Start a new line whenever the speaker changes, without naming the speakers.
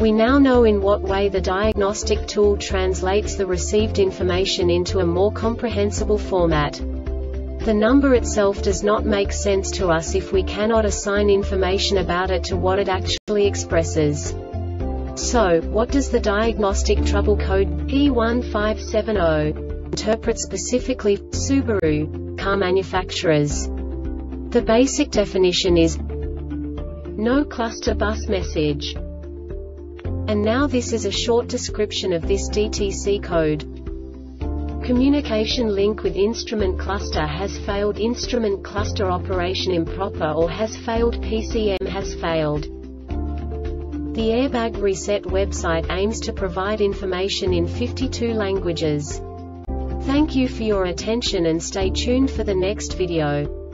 We now know in what way the diagnostic tool translates the received information into a more comprehensible format. The number itself does not make sense to us if we cannot assign information about it to what it actually expresses. So, what does the diagnostic trouble code P1570 interpret specifically Subaru car manufacturers? The basic definition is no cluster bus message. And now this is a short description of this DTC code. Communication link with instrument cluster has failed Instrument cluster operation improper or has failed PCM has failed. The Airbag Reset website aims to provide information in 52 languages. Thank you for your attention and stay tuned for the next video.